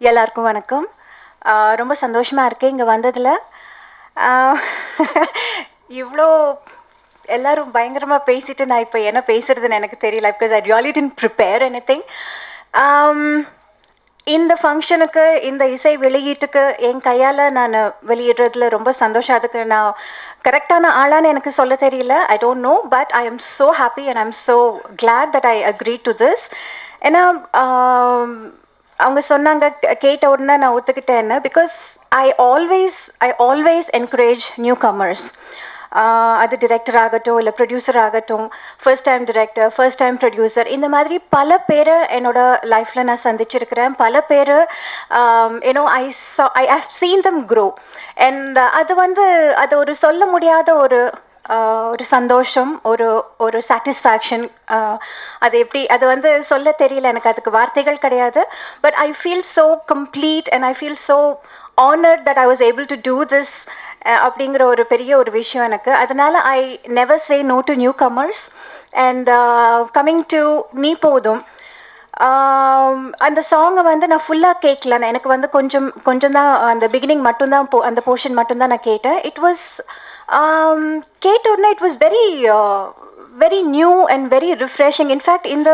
எல்லாருக்கும் வணக்கம். ரொம்ப சந்தோஷமாக இருக்கேன் இங்கே வந்ததில். இவ்வளோ எல்லோரும் பயங்கரமாக பேசிட்டு நான் இப்போ என்ன பேசுகிறதுன்னு எனக்கு தெரியல because I really didn't prepare anything இந்த ஃபங்க்ஷனுக்கு இந்த இசை வெளியீட்டுக்கு என் கையால் நான் வெளியிடுறதுல ரொம்ப சந்தோஷம். அதுக்கு நான் கரெக்டான ஆளான்னு எனக்கு சொல்ல தெரியல. I don't know but I am so happy and I am so glad that I agree to this ஏன்னா அவங்க சொன்னாங்க கேட்ட உடனே நான் என்ன because I always I always encourage newcomers அது டிரெக்டர் ஆகட்டும் இல்லை ப்ரொடியூசர் ஆகட்டும் first time director first time producer இந்த மாதிரி பல பேரை என்னோட லைஃப்பில் நான் சந்திச்சிருக்கிறேன். பல பேர் you know I I have seen them grow and அது வந்து அது ஒரு சொல்ல முடியாத ஒரு ஒரு சந்தோஷம் ஒரு ஒரு சாட்டிஸ்ஃபேக்ஷன் அது எப்படி அது வந்து சொல்ல தெரியல எனக்கு அதுக்கு வார்த்தைகள் கிடையாது. But I feel so complete and I feel so honoured that I was able to do this அப்படிங்கிற ஒரு பெரிய ஒரு விஷயம் எனக்கு. அதனால I never say no to newcomers and coming to Nee Podhum. அந்த சாங்கை வந்து நான் ஃபுல்லாக கேட்கல நான் எனக்கு வந்து கொஞ்சம் கொஞ்சம் தான் அந்த பிகினிங் மட்டும்தான் போ அந்த போர்ஷன் மட்டும்தான் நான் கேட்டேன். இட் வாஸ் கேட்ட உடனே it was very very new and very refreshing in fact இந்த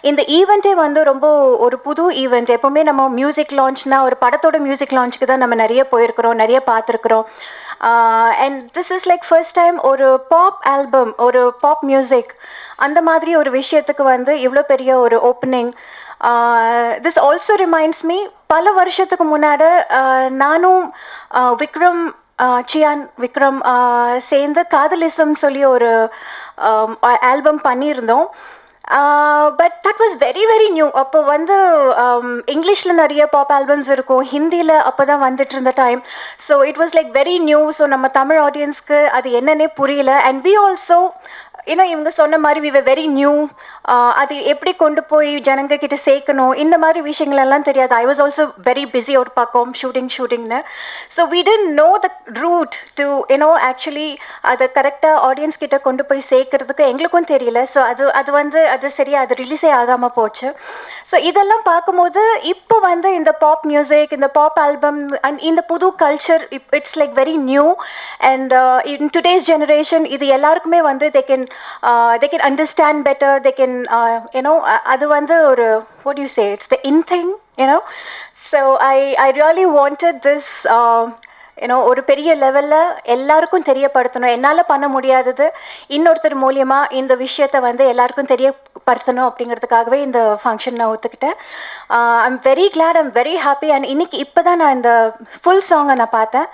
இந்த ஈவெண்ட்டே வந்து ரொம்ப ஒரு புது ஈவெண்ட் எப்போவுமே நம்ம மியூசிக் லான்ச்னா ஒரு படத்தோட மியூசிக் லான்ச்சுக்கு தான் நம்ம நிறைய போயிருக்கிறோம் நிறைய பார்த்துருக்குறோம். And this is like first time ஒரு பாப் ஆல்பம் ஒரு பாப் மியூசிக் அந்த மாதிரி ஒரு விஷயத்துக்கு வந்து இவ்வளோ பெரிய ஒரு opening this also reminds me பல வருஷத்துக்கு முன்னாடி uh, நானும் uh, விக்ரம் சியான் விக்ரம் சேர்ந்து காதலிசம் சொல்லி ஒரு ஆல்பம் பண்ணியிருந்தோம். But that was very very new அப்போ வந்து இங்கிலீஷில் நிறைய பாப் ஆல்பம்ஸ் இருக்கும். ஹிந்தியில் அப்போ தான் வந்துட்டு இருந்த time so it was like very new so நம்ம தமிழ் ஆடியன்ஸ்க்கு அது என்னன்னே புரியல. அண்ட் வி ஆல்சோ ஏன்னா இவங்க சொன்ன மாதிரி வி வெரி நியூ அது எப்படி கொண்டு போய் ஜனங்க கிட்ட சேர்க்கணும்? இந்த மாதிரி விஷயங்கள் எல்லாம் தெரியாது I was also very busy ஒரு பக்கம் shooting ஷூட்டிங்னு so we didn't know the route to you know actually அதை கரெக்டாக ஆடியன்ஸ் கிட்ட கொண்டு போய் சேர்க்கறதுக்கு எங்களுக்கும் தெரியல. ஸோ அது அது வந்து அது சரியா அது ரிலீஸே ஆகாமல் போச்சு. ஸோ இதெல்லாம் பார்க்கும்போது இப்போ வந்து இந்த பாப் மியூசிக் இந்த பாப் ஆல்பம் அண்ட் இந்த புது culture it's like very new and in today's generation இது எல்லாருக்குமே வந்து they can they can understand better they can Uh, you know uh, அது வந்து ஒரு what you say it's the in thing you know so I I really wanted this you know ஒரு பெரிய லெவலில் எல்லாருக்கும் தெரியப்படுத்தணும். என்னால் பண்ண முடியாதது இன்னொருத்தர் மூலியமாக இந்த விஷயத்தை வந்து எல்லாருக்கும் தெரியப்படுத்தணும் அப்படிங்கிறதுக்காகவே இந்த ஃபங்க்ஷன் நான் ஒத்துக்கிட்டேன். I am very glad I'm very happy and இன்னைக்கு இப்போ தான் நான் இந்த ஃபுல் சாங்கை நான் பார்த்தேன்.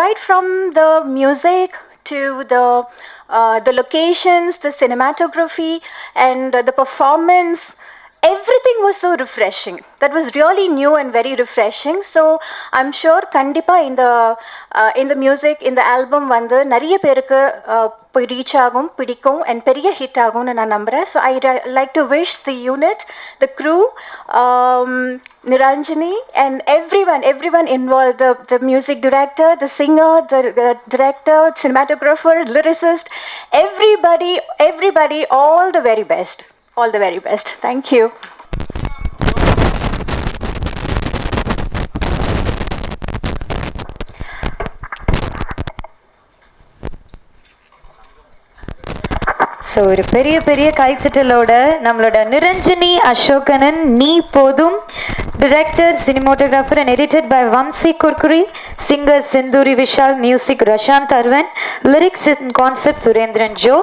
Right from the music to the the locations, the cinematography, and uh, the performance Everything was so refreshing. That was really new and very refreshing. So I'm sure கண்டிப்பா இந்த uh, இந்த மியூசிக் இந்த album வந்து நிறைய பேருக்கு uh, போய் reach ஆகும் பிடிக்கும் அண்ட் பெரிய ஹிட் ஆகும்னு நான் நம்புகிறேன் so I like to wish the unit the crew Niranjani and everyone, everyone involved, the, the music director, the singer, the uh, director, cinematographer, lyricist, everybody, everybody, all the very best. All the very best. Thank you. So ஒரு பெரிய பெரிய கைத்தட்டலோட நம்மளோட Niranjani Ashokanan Nee Podhum director cinematographer and edited by Vamsi Kurkuri singer Sindhuri Vishal music Rashanth Arvan lyrics and concept Surendran Jo